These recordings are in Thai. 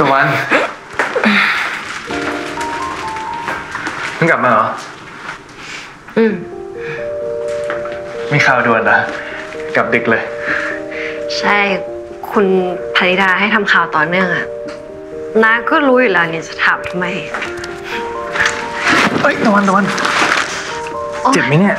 ตะวันเพิ่งกลับมาเหรอ อืม มีข่าวด่วนนะกลับดึกเลย ใช่ คุณพนิดาให้ทำข่าวต่อเนื่องอะน้าก็รู้อยู่แล้วเนี่ยจะถามทำไม เอ้ยตะวันตะวันโอ๊ยเจ็บไหมเนี่ย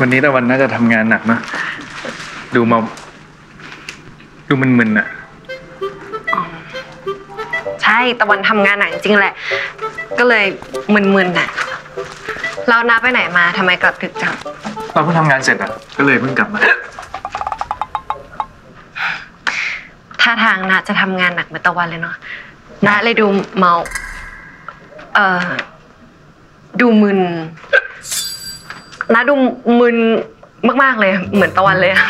วันนี้ตะวันน่าจะทำงานหนักนะ ดูมา ดูมึนๆอะใช่ตะวันทำงานหนักจริงๆแหละ ก็เลยมึนๆน่ะแล้วน้าไปไหนมาทำไมกลับดึกจังเราเพิ่งทำงานเสร็จอะก็เลยเพิ่งกลับมา ท่าทางน้าจะทำงานหนักเหมือนตะวันเลยเนาะน้าเลยดูเมาเอ่อดูมึนน้าดูมึนมากๆเลย เหมือนตะวันเลยอะ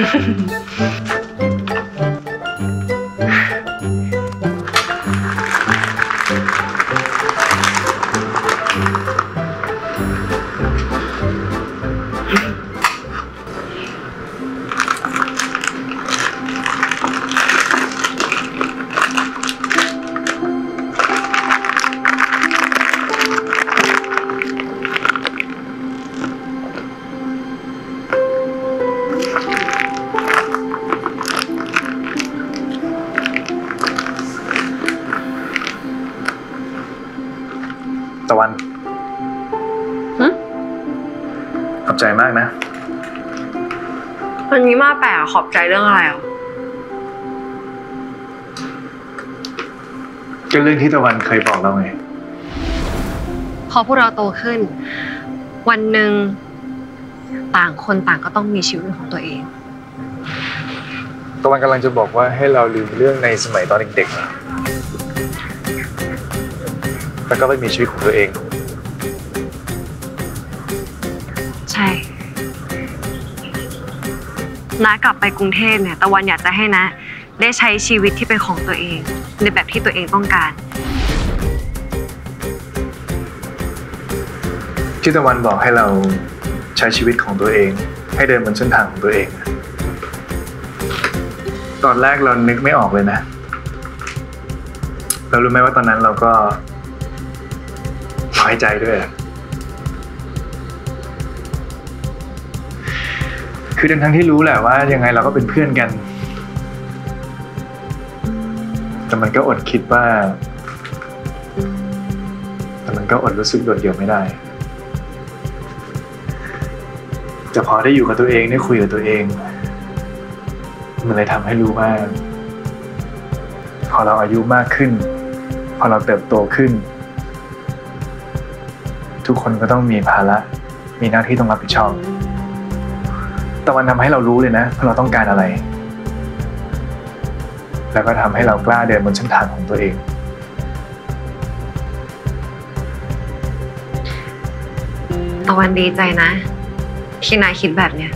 ตะวันหึขอบใจมากนะ วันนี้มาแปลกอะขอบใจเรื่องอะไรอะ ก็เรื่องที่ตะวันเคยบอกเราไง พอพวกเราโตขึ้น วันหนึ่งต่างคนต่างก็ต้องมีชีวิตของตัวเอง ตะวันกำลังจะบอกว่าให้เราลืมเรื่องในสมัยตอนเด็กๆนะ แล้วก็ไปมีชีวิตของตัวเอง ใช่น้ากลับไปกรุงเทพเนี่ยตะวันอยากจะให้นะ ได้ใช้ชีวิตที่เป็นของตัวเอง ในแบบที่ตัวเองต้องการ ที่ตะวันบอกให้เราใช้ชีวิตของตัวเอง ให้เดินบนเส้นทางของตัวเอง ตอนแรกเรานึกไม่ออกเลยนะเรารู้ไหมว่าตอนนั้นเราก็ น้อยใจด้วยคือทั้งที่รู้แหละว่ายังไงเราก็เป็นเพื่อนกัน แต่มันก็อดคิดว่า แต่มันก็อดรู้สึกโดดเดี่ยวไม่ได้แต่พอได้อยู่กับตัวเองได้คุยกับตัวเอง มันเลยทำให้รู้ว่า พอเราอายุมากขึ้น พอเราเติบโตขึ้น ทุกคนก็ต้องมีภาระมีหน้าที่ต้องรับผิดชอบ แต่มันทำให้เรารู้เลยนะว่าเราต้องการอะไร แล้วก็ทำให้เรากล้าเดินบนเส้นทางของตัวเอง ตะวันดีใจนะ ที่นายคิดแบบเนี้ย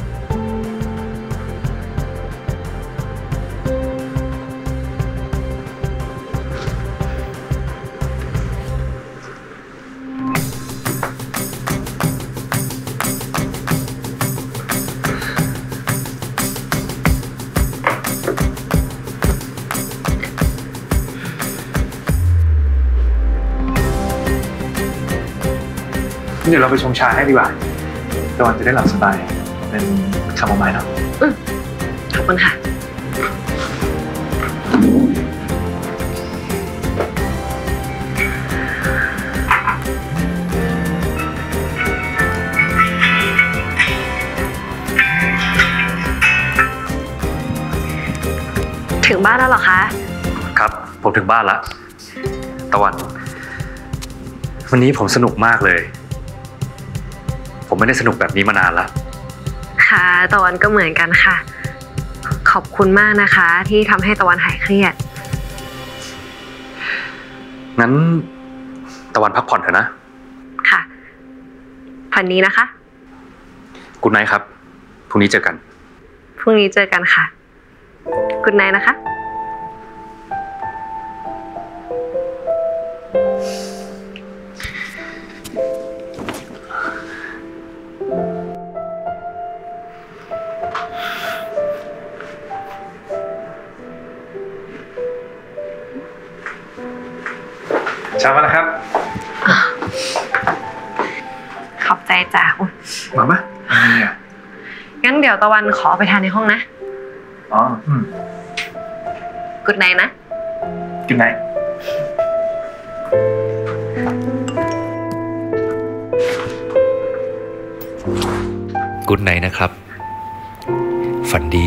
เดี๋ยวเราไปชงชาให้ดีกว่าตะวันจะได้หลับสบาย เป็นคาโมไมล์เนาะขอบคุณค่ะ ถึงบ้านแล้วเหรอคะ ครับ ผมถึงบ้านละ ตะวัน วันนี้ผมสนุกมากเลย ผมไม่ได้สนุกแบบนี้มานานละค่ะตะวันก็เหมือนกันค่ะ ขอบคุณมากนะคะ ที่ทำให้ตะวันหายเครียด งั้นตะวันพักผ่อนเถอะนะ ค่ะฝันนี้นะคะ กุณไนครับ พรุ่งนี้เจอกัน พรุ่งนี้เจอกันค่ะกุดไนนะคะ ชามาแล้วครับ ขอบใจจ้ะอุ๊ยมาปะเนี่ยงั้นเดี๋ยวตะวันขอไปทานในห้องนะ อ๋ออืมกุดไนนะกินไหนกุดไนนะครับ ฝันดี